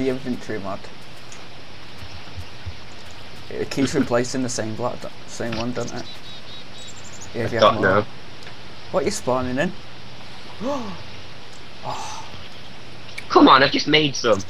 with the infantry mod. It keeps replacing the same block, same one, doesn't it? Yeah, if you have more. What are you spawning in? oh. Come on, I've just made some.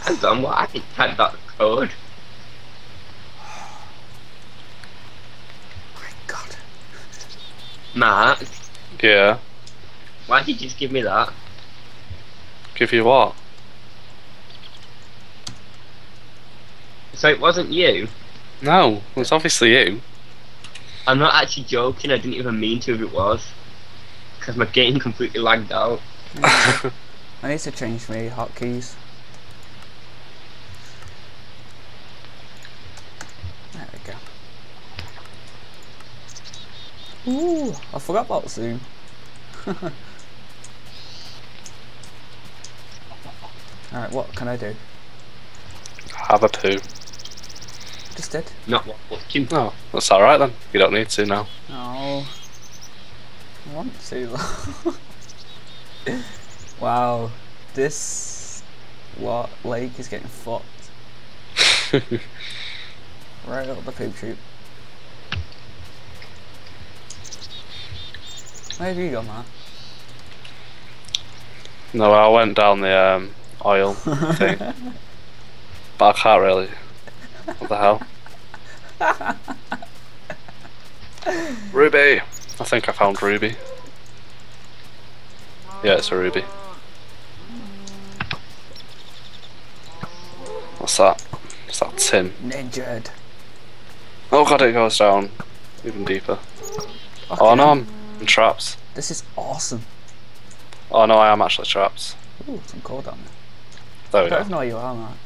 Hang on, what? I didn't type that code. My God. Mark, Yeah. why did you just give me that? Give you what? So it wasn't you? No, it's obviously you. I'm not actually joking, I didn't even mean to if it was. Because my game completely lagged out. I need to change my hotkeys. There we go. Ooh, I forgot about Zoom. Alright, what can I do? Have a poo. Just did. Not you No, that's alright then. You don't need to now. No. I want to though. wow. This what lake is getting fucked. Right up the poop chute. Where have you gone, man? no, I went down the um, oil thing. But I can't really. What the hell? Ruby! I think I found Ruby. Yeah, it's a ruby. What's that? What's that tin? Ninja. Oh god, it goes down even deeper. Oh no, I'm in traps. This is awesome. Oh no, I am actually trapped. Ooh, some coal down there. There I we don't go. know where you are, Mark.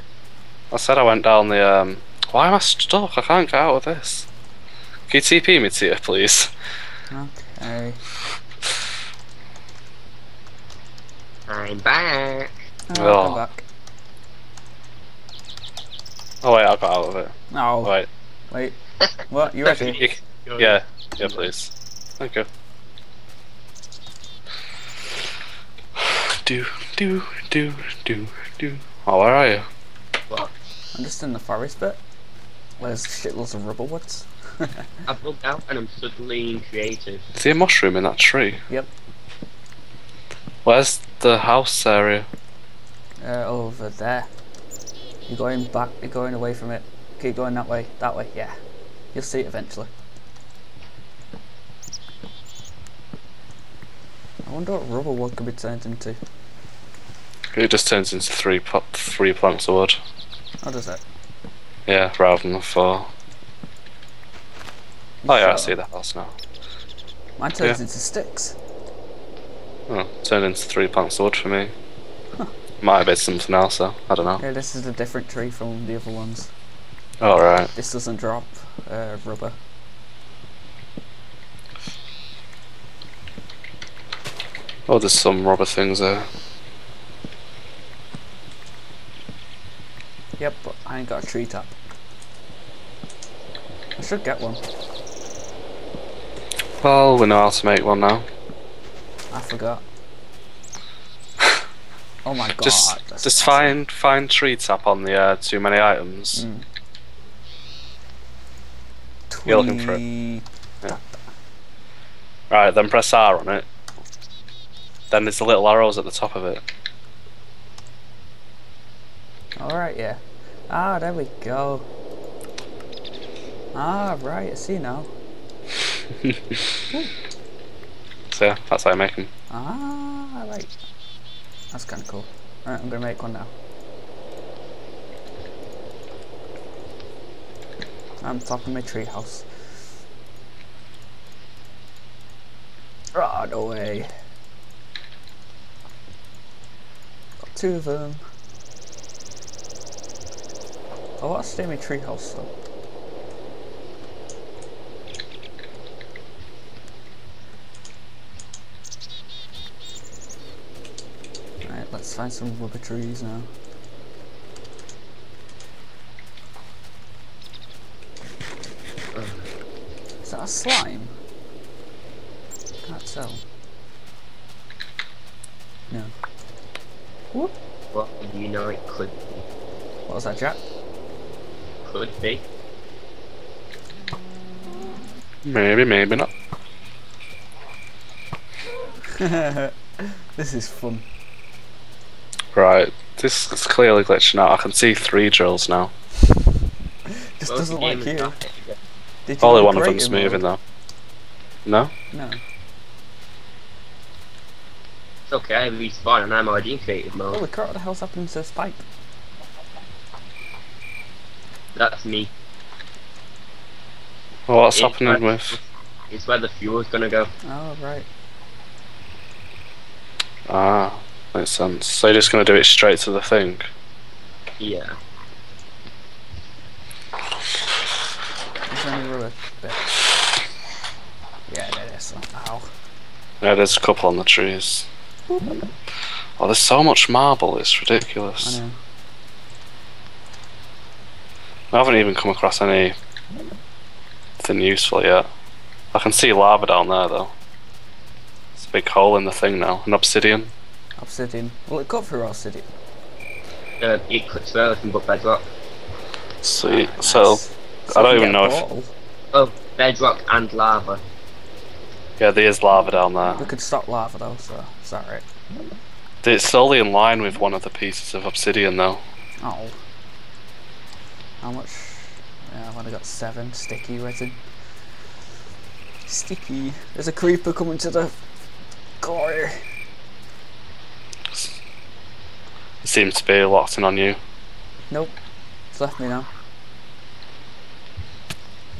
I said I went down the um. Why am I stuck? I can't get out of this. Can you TP me to you, please? Okay. I'm back. Oh, Oh. come back. Oh wait, I got out of it. No. Wait. Wait. What? You ready? You- yeah, yeah, please. Thank you. Do do do do do. Oh, where are you? What? I'm just in the forest bit. Where there's shitloads of rubber woods. I've looked out and I'm suddenly creative. See a mushroom in that tree? Yep. Where's the house area? Uh, over there. You're going back, you're going away from it. Keep going that way, that way, yeah. You'll see it eventually. I wonder what rubber wood could be turned into. It just turns into three three planks of wood. How does it? Yeah, rather than four. Oh yeah, I see the house now. Mine turns Yeah. into sticks. Oh, turned into three planks of wood for me. Might have been something else though. I don't know. Yeah, this is a different tree from the other ones. Alright. This doesn't drop uh, rubber. Oh, there's some rubber things there. Yep, I ain't got a tree tap. I should get one. Well, we know how to make one now. I forgot. oh my god. just just awesome. find find tree tap on the uh, too many items. Mm. You're looking for it. Twee- Right, then press R on it. Then there's the little arrows at the top of it. Alright, yeah. Ah, there we go. Ah, right, I see now. So yeah, that's how I make them. Ah, right. That's kind of cool. Alright, I'm gonna make one now. I'm top of my treehouse. Ah, no way. Got two of them. I want to stay in my treehouse though. Alright, let's find some rubber trees now. Is that a slime? Can't tell. No. Whoop. What do you know it could be? What was that, Jack? Could be. Maybe, maybe not. this is fun. Right, this is clearly glitching out. I can see three drills now. Just Well, doesn't the like you. not it yet. Did you Only one of them's him, moving or- though. No? No. It's okay, I respawn and I'm already in creative mode. Holy crap, what the hell's happening to Spike? That's me. Well, what's It's happening where- with. It's where the fuel's gonna go. Oh, right. Ah, makes sense. So you're just gonna do it straight to the thing? Yeah. Is there any rubber bit? Yeah, there is. Ow. Yeah, there's a couple on the trees. Oh, there's so much marble, it's ridiculous. I ridiculous. Know. I haven't even come across anything useful yet. I can see lava down there though. It's a big hole in the thing now. An obsidian. Obsidian. Will it cut through obsidian? Uh, it cuts through everything but bedrock. Sweet. Nice. So, So I don't even know if- Oh, bedrock and lava. yeah, there is lava down there. We could stop lava though, so is that right? It's solely in line with one of the pieces of obsidian though. Oh. How much? Yeah, I've only got seven sticky resin. Sticky. There's a creeper coming to the core. It seems to be locked in on you. Nope. It's left me now.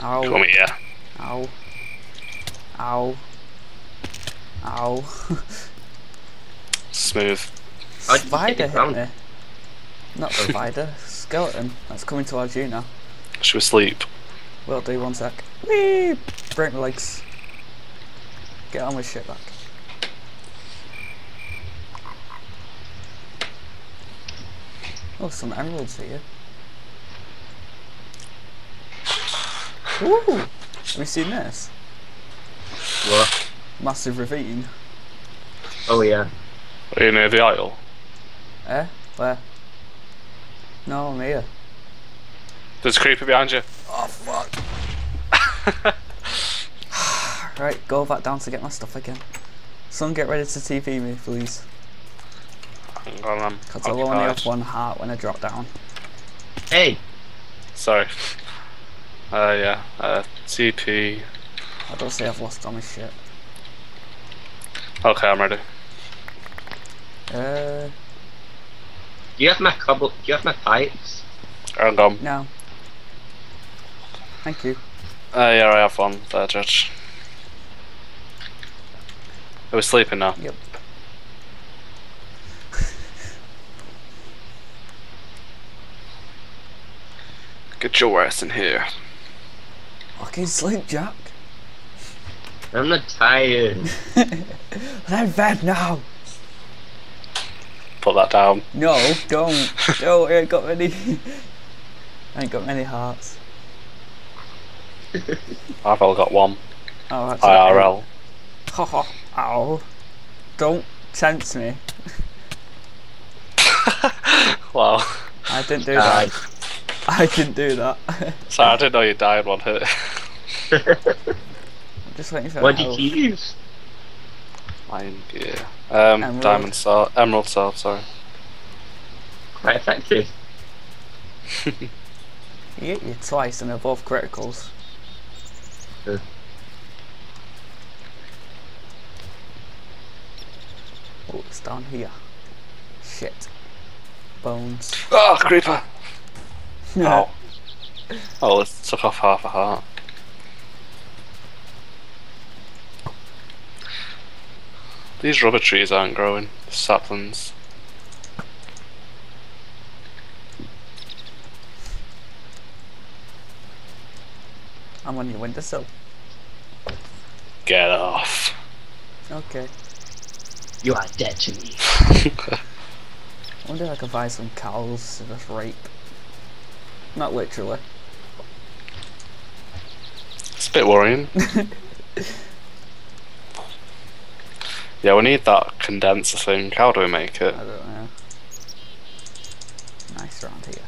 Ow. Come here. Ow. Ow. Ow. Smooth. How did you get Spider hit me. Not spider. Skeleton. That's coming towards you now. Should we sleep? Will do, one sec. Whee! Break my legs. Get on with shit back. Oh, some emeralds here. Ooh! Have you seen this? What? Massive ravine. Oh yeah. Are you near the aisle? Eh? Where? No, I'm here. There's a creeper behind you. Oh, fuck. right, go back down to get my stuff again. Son, get ready to TP me, please. Hang on, I'm Because I'll only have one heart when I drop down. Hey, Sorry. Uh, yeah. Uh, TP. I don't say I've lost all my shit. Okay, I'm ready. Uh, do you have my cobble? Do you have my pipes? I'm gone. no. Thank you. Uh, yeah, I have one there, Judge. Are we sleeping now? Yep. Get your ass in here. Fucking sleep, Jack. I'm not tired. I'm bed now. Put that down. No, don't. don't. I ain't got many. I ain't got many hearts. I've only got one. Oh, that's IRL. Ha ha. Ow. Don't sense me. Wow. I didn't do Died. that. I didn't do that. Sorry, I didn't know you died one hit. Just waiting for what help. did you use? Iron gear. Um, Emerald. diamond sword. Emerald sword, sorry. Quite effective. You hit you twice and they're both criticals. Good. Oh, it's down here. Shit. Bones. Oh, creeper! Ow. Oh, it took off half a heart. These rubber trees aren't growing. The saplings. I'm on your windowsill. Get off. Okay. You are dead to me. I wonder if I could buy some cows to just rape. Not literally. It's a bit worrying. yeah, we need that condenser thing. How do we make it? I don't know. nice around here.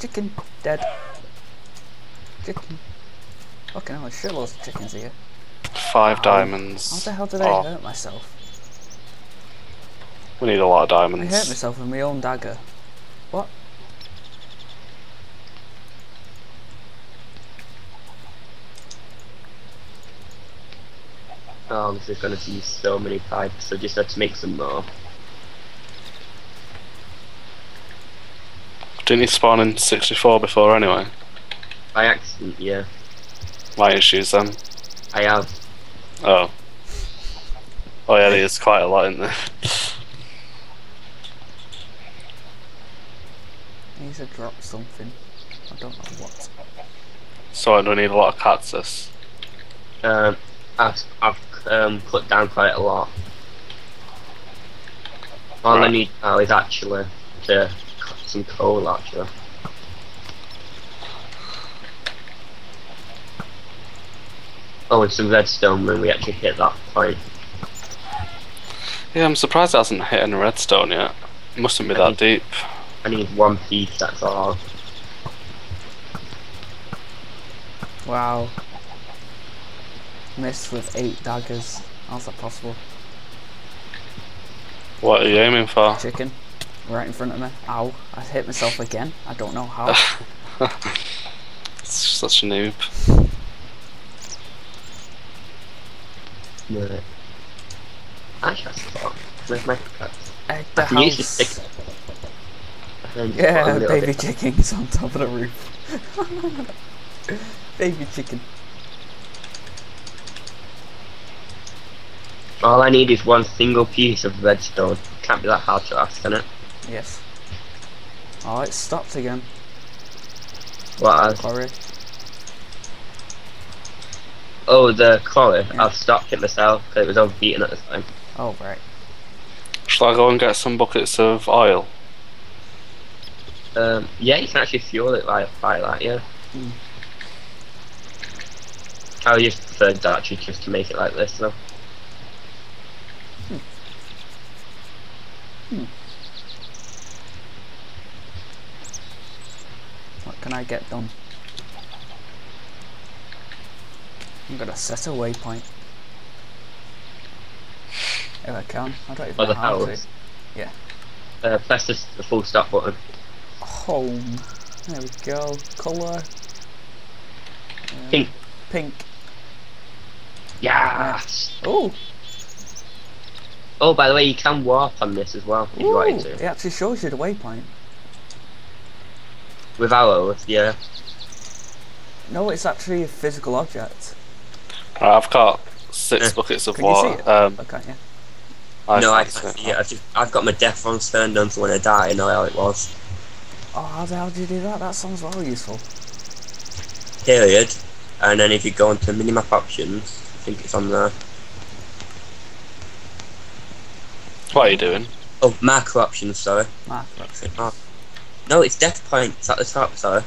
Chicken, dead. Chicken. Fucking hell, there's shitloads of chickens here. Five diamonds. How the hell did I Oh, hurt myself? We need a lot of diamonds. I hurt myself with my own dagger. What? Oh, this is gonna use so many pipes, so just had to make some more. Didn't you spawn in 64 before anyway? By accident, yeah. Why didn't you them? I have. Oh. Oh yeah, there's quite a lot in there. I need to drop something. I don't know what. so I don't need a lot of cactus. Um, I've, I've um, cut down quite a lot. All I need now is actually to cut some coal, actually. Oh, and some redstone when we actually hit that point. Yeah, I'm surprised it hasn't hit any redstone yet. It mustn't be that deep. I need one piece, that's all. Wow. Missed with eight daggers. How's that possible? What are you aiming for? Chicken. Right in front of me. Ow. I hit myself again. I don't know how. It's such a noob. Right. Actually, that's thought. Where's my pickaxe? Egg the I house. this stick. I can just put a Yeah, baby bit- chickens on top of the roof. baby chicken. All I need is one single piece of redstone. Can't be that hard to ask, can it? Yes. Oh, it stopped again. What? I- Quarry. Oh, the quarry. Yeah. I've stopped it myself because it was overheating at the time. Oh, right. Shall I go and get some buckets of oil? Um, yeah, you can actually fuel it by, by that, yeah. Mm. I just preferred that actually just to make it like this, though. What can I get done? I'm gonna set a waypoint. If I can. I don't even Or know the how to. house. Yeah. Uh, press this, the full stop button. Home. There we go. Colour. Uh, Pink. Pink. Yes! Oh, Oh, by the way, you can warp on this as well, if you wanted to. it actually shows you the waypoint. With arrows, yeah. No, it's actually a physical object. Right, I've got six buckets of Can you see water. it? Um, Oh, can't? I no, I can't can't see see it. I've, just, I've got my death runs turned on, so when I die, I know how it was. Oh, how the hell do you do that? That sounds well useful. Period. And then if you go into minimap options, I think it's on there. What are you doing? Oh, macro options, sorry. That's it. Oh. No, it's death points at the top, sorry.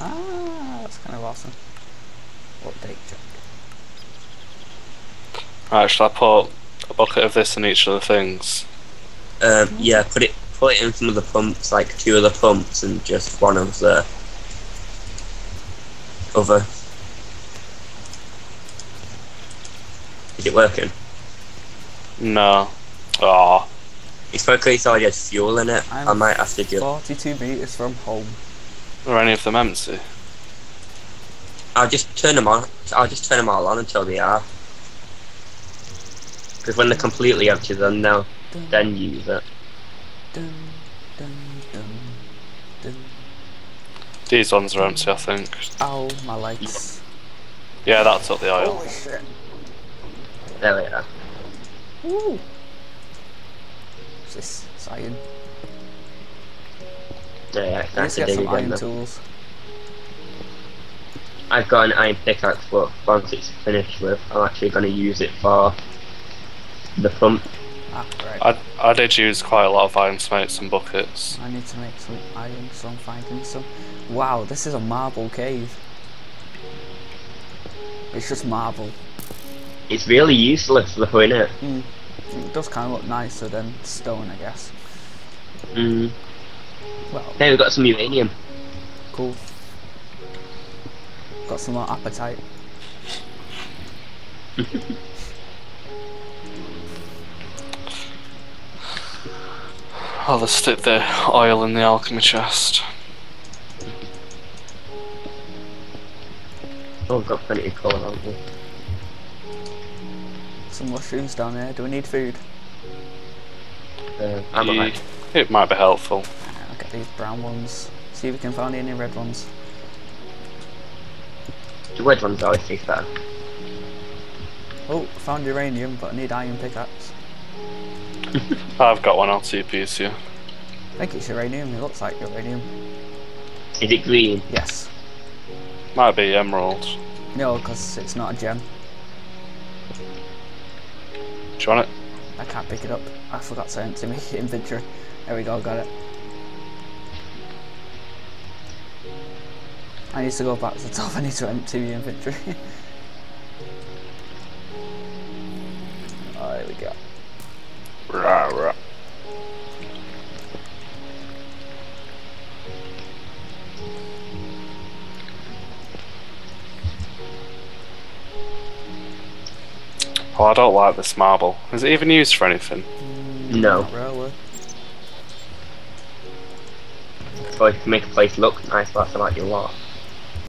Ah, that's kind of awesome. Update check. Right, shall I put a bucket of this in each of the things? Um, yeah, put it put it in some of the pumps, like two of the pumps and just one of the other. Is it working? No. Oh, It's probably it's already has fuel in it. I'm I might have to do. 42 meters from home. are any of them empty? I'll just turn them on. I'll just turn them all on until they are. Because when they're completely empty, then they'll Dun, then use it. dun, dun, dun, dun. These ones are empty, I think. Ow, my legs. Yeah, that took the oil. Holy shit. There we are. Woo. What's this? Cyan. Yeah, yeah, Let's that's a get dig some iron tools. I've got an iron pickaxe, but once it's finished with, I'm actually going to use it for the pump. Ah, right. I, I did use quite a lot of iron to make some buckets. I need to make some iron, so I'm finding some. Wow, this is a marble cave. It's just marble. It's really useless though, innit? Mm. It does kind of look nicer than stone, I guess. Mm. Well, Hey, we got some uranium. cool. Got some more apatite. I'll just stick the oil in the alchemy chest. Oh, we've got plenty of coal, haven't we? Some mushrooms down there. Do we need food? Uh, I'm Ye- alright. It might be helpful. I'll get these brown ones. See if we can find any red ones. The red ones are always taste better. Oh, found uranium, but I need iron pickaxe. I've got one LTP to you. I think it's uranium. It looks like uranium. Is it green? Yes. Might be emerald. No, because it's not a gem. Do you want it? I can't pick it up. I forgot to enter my inventory. There we go, got it. I need to go back to the top. I need to empty the inventory. oh, there we go. Oh, I don't like this marble. Is it even used for anything? No. Not really. Or if you make a place look nice, that's about your lot.